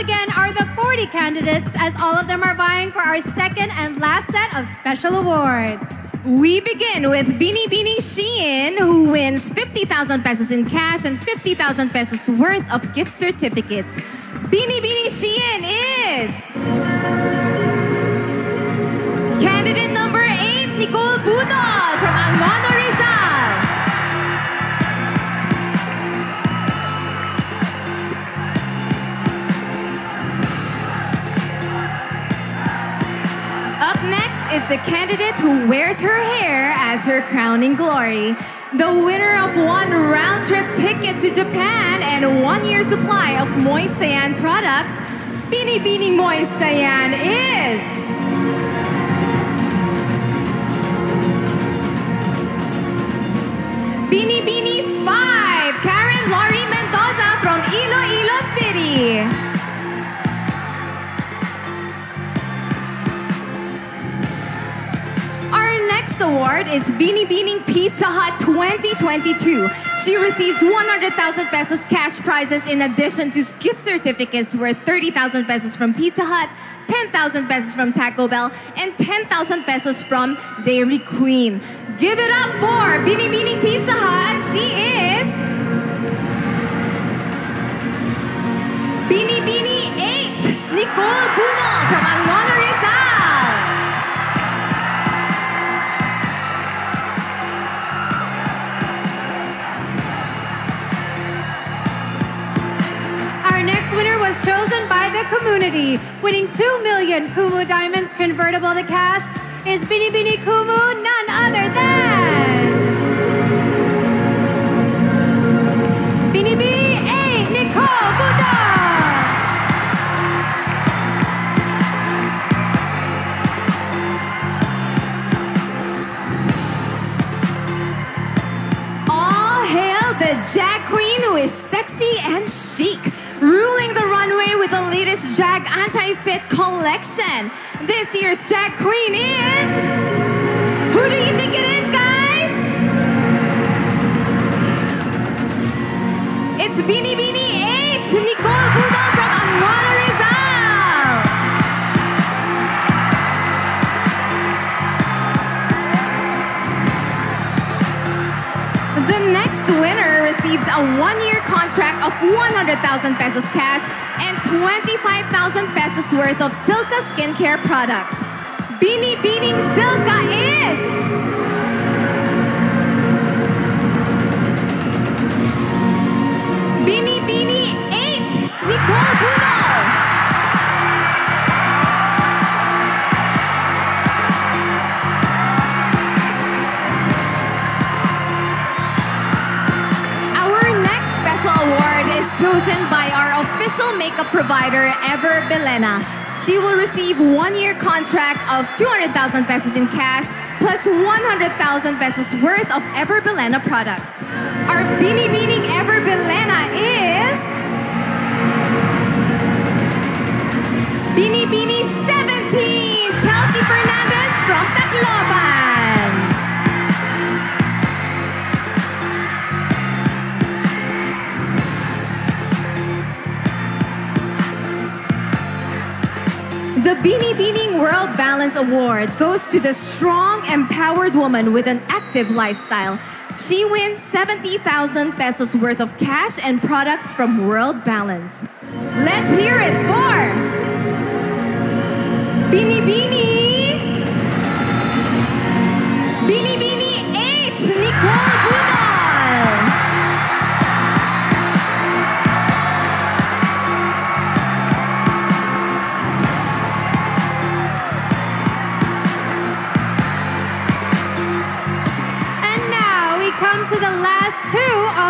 again are the 40 candidates as all of them are vying for our second and last set of special awards. We begin with Binibini Shein, who wins 50,000 pesos in cash and 50,000 pesos worth of gift certificates. Binibini Shein is... Candidate number 8, Nicole Budol the candidate who wears her hair as her crowning glory. The winner of one round trip ticket to Japan and one year supply of Moist Diane products, Bini Bini Moist Diane is. Bini Bini Award is Binibining Pizza Hut 2022. She receives 100,000 pesos cash prizes in addition to gift certificates worth 30,000 pesos from Pizza Hut, 10,000 pesos from Taco Bell, and 10,000 pesos from Dairy Queen. Give it up for Binibining Pizza Hut. Community, winning 2 million Kumu Diamonds convertible to cash is Bini Bini Kumu, none other than Bini Bini 8, Nicole hail the Jag Queen who is sexy and chic, ruling the with the latest Jag Anti-Fit collection. This year's Jag Queen is... Who do you think it is, The next winner receives a one-year contract of 100,000 pesos cash and 25,000 pesos worth of Silka skincare products. Bini Bining Silka is... chosen by our official makeup provider, Ever Bilena. She will receive one-year contract of 200,000 pesos in cash plus 100,000 pesos worth of Ever Bilena products. Our Bini Bining Ever Bilena is... Bini 17, Chelsea Fernandez from World Balance Award goes to the strong, empowered woman with an active lifestyle. She wins 70,000 pesos worth of cash and products from World Balance. Let's hear it for Bini Bini!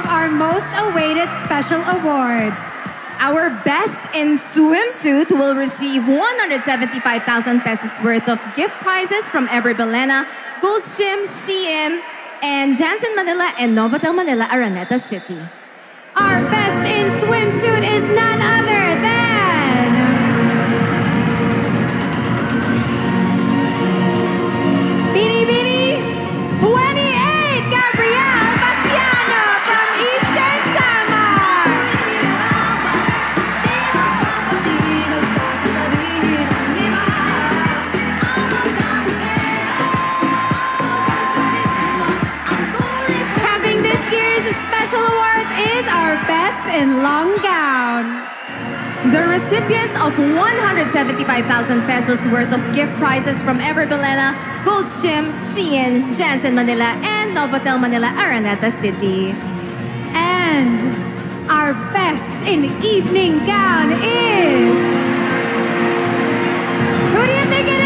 Our most awaited special awards. Our best in swimsuit will receive 175,000 pesos worth of gift prizes from Ever Bilena, Goldshim, Shein, and Jansen Manila and Novotel Manila, Araneta City. Our long gown. The recipient of 175,000 pesos worth of gift prizes from Ever Bilena, Gold's Gym, Shein, Jansen Manila, and Novotel Manila Araneta City. And our best in evening gown is. Who do you think it is,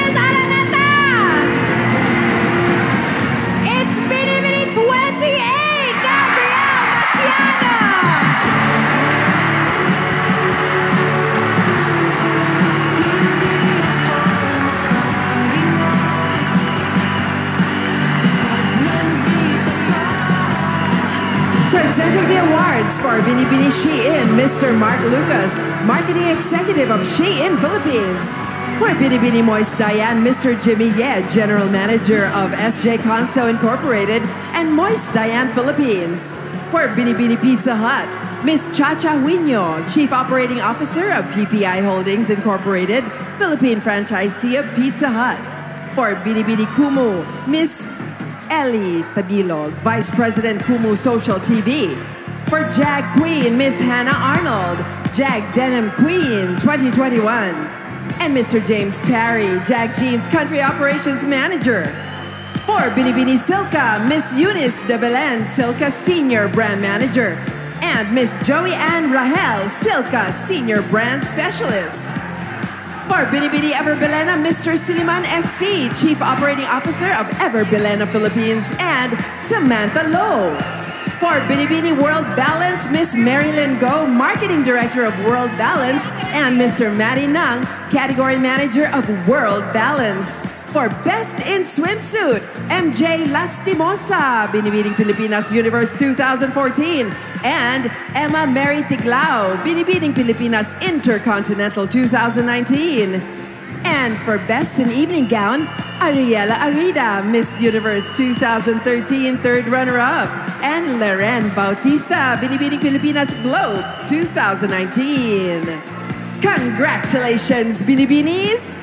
awards for Binibini Shein, Mr. Mark Lucas, Marketing Executive of Shein Philippines. For Binibini Moist Diane, Mr. Jimmy Ye, General Manager of SJ Conso Incorporated and Moist Diane Philippines. For Binibini Pizza Hut, Miss Chacha Huino, Chief Operating Officer of PPI Holdings Incorporated, Philippine franchisee of Pizza Hut. For Binibini Kumu, Miss Ellie Tabilog, Vice President Kumu Social TV. For Jag Queen, Miss Hannah Arnold, Jag Denim Queen 2021. And Mr. James Perry, Jag Jeans Country Operations Manager. For Binibini Silka, Miss Eunice de Belen, Silka Senior Brand Manager. And Miss Joey Ann Rahel, Silka Senior Brand Specialist. For Binibini Ever Bilena, Mr. Siliman SC, Chief Operating Officer of Ever Bilena Philippines, and Samantha Lowe. For Binibini World Balance, Miss Marilyn Go, Marketing Director of World Balance, and Mr. Matty Nang, Category Manager of World Balance. For Best in Swimsuit, MJ Lastimosa, Binibining Pilipinas Universe 2014, and Emma Mary Tiglao, Binibining Pilipinas Intercontinental 2019. And for Best in Evening Gown, Ariella Arida, Miss Universe 2013 third runner-up, and Leren Bautista, Binibining Pilipinas Globe 2019. Congratulations, Binibinis!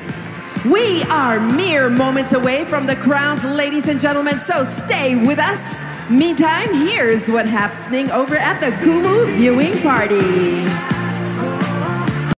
We are mere moments away from the crowns, ladies and gentlemen, so stay with us. Meantime, here's what's happening over at the Kumu viewing party.